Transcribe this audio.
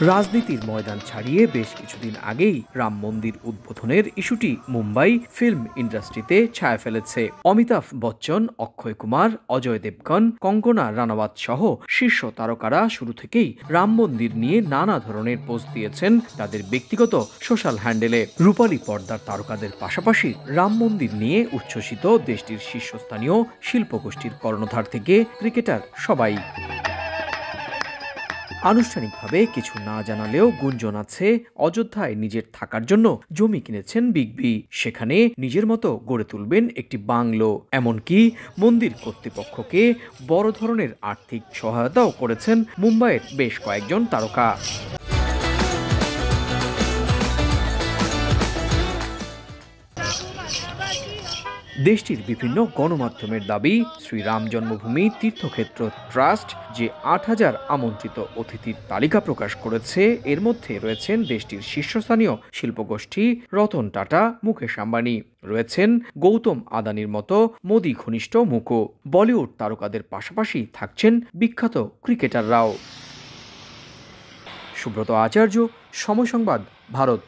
রাজনীতির ময়দান ছাড়িয়ে বেশ কিছুদিন আগেই রাম মন্দির উদ্বোধনের ইস্যুটি মুম্বাই ফিল্ম ইন্ডাস্ট্রিতে ছায়া ফেলেছে। অমিতাভ বচ্চন, অক্ষয় কুমার, অজয় দেবগন, কঙ্কনা রানাওয়াত সহ শীর্ষ তারকারা শুরু থেকেই রাম মন্দির নিয়ে নানা ধরনের পোস্ট দিয়েছেন তাদের ব্যক্তিগত সোশ্যাল হ্যান্ডেলে। রূপালী পর্দার তারকাদের পাশাপাশি রাম মন্দির নিয়ে উচ্ছ্বসিত দেশটির শীর্ষস্থানীয় শিল্পগোষ্ঠীর কর্ণধার থেকে ক্রিকেটার সবাই। আনুষ্ঠানিকভাবে কিছু না জানালেও গুঞ্জন আছে অযোধ্যায় নিজের থাকার জন্য জমি কিনেছেন বিগ বি সেখানে নিজের মতো গড়ে তুলবেন একটি বাংলো। এমনকি মন্দির কর্তৃপক্ষকে বড় ধরনের আর্থিক সহায়তাও করেছেন মুম্বাইয়ের বেশ কয়েকজন তারকা। দেশটির বিভিন্ন গণমাধ্যমের দাবি, শ্রীরাম জন্মভূমি তীর্থক্ষেত্র ট্রাস্ট যে আট হাজার আমন্ত্রিত অতিথির তালিকা প্রকাশ করেছে, এর মধ্যে রয়েছেন দেশটির শীর্ষস্থানীয় শিল্পগোষ্ঠী রতন টাটা, মুকেশ আম্বানি। রয়েছেন গৌতম আদানির মতো মোদি ঘনিষ্ঠ মুকো বলিউড তারকাদের পাশাপাশি থাকছেন বিখ্যাত ক্রিকেটাররাও। সুব্রত আচার্য, সময় সংবাদ, ভারত।